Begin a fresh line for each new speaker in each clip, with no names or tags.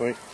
Wait.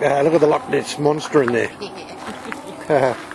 Yeah, look at the Loch Ness monster in there.